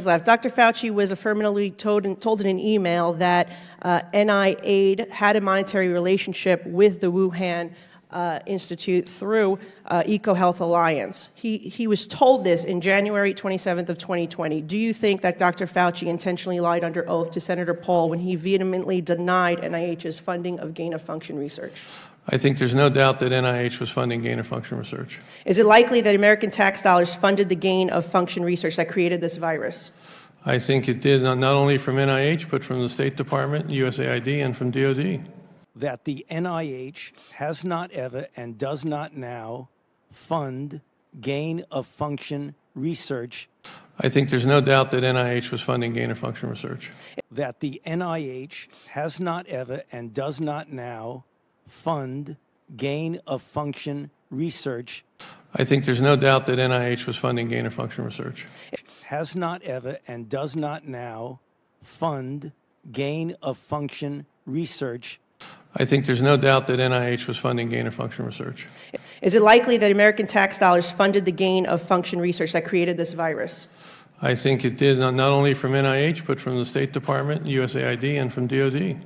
left. Dr. Fauci was affirmatively told in, told in an email that uh, NIAID had a monetary relationship with the Wuhan uh, Institute through uh, EcoHealth Alliance. He, he was told this in January 27th of 2020. Do you think that Dr. Fauci intentionally lied under oath to Senator Paul when he vehemently denied NIH's funding of gain-of-function research? I think there's no doubt that NIH was funding gain of function research. Is it likely that American tax dollars funded the gain-of-function research that created this virus? I think it did not not only from NIH, but from the State Department, USAID, and from DOD. that the NIH has not ever and does not now fund gain of function research, I think there's no doubt that NIH was funding gain of function research. that the NIH has not ever and does not now fund gain of function research, I think there's no doubt that NIH was funding gain of function research. has not ever and does not now fund gain of function research, I think there's no doubt that NIH was funding gain of function research. Is it likely that American tax dollars funded the gain-of-function research that created this virus? I think it did not not only from NIH, but from the State Department, USAID, and from DOD.